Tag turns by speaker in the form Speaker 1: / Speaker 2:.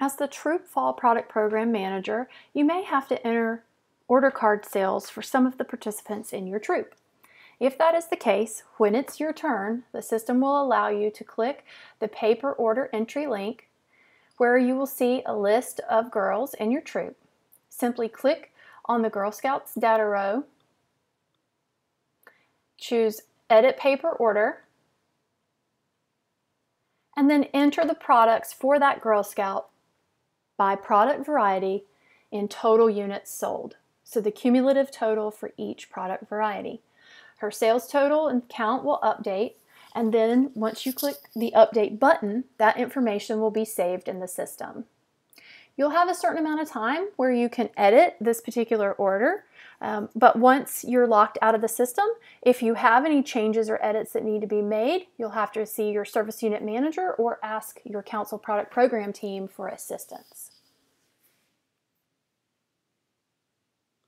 Speaker 1: As the Troop Fall Product Program Manager, you may have to enter order card sales for some of the participants in your troop. If that is the case, when it's your turn, the system will allow you to click the paper order entry link where you will see a list of girls in your troop. Simply click on the Girl Scouts data row, choose Edit Paper Order, and then enter the products for that Girl Scout by product variety in total units sold. So the cumulative total for each product variety. Her sales total and count will update and then once you click the update button, that information will be saved in the system. You'll have a certain amount of time where you can edit this particular order, um, but once you're locked out of the system, if you have any changes or edits that need to be made, you'll have to see your service unit manager or ask your council product program team for assistance.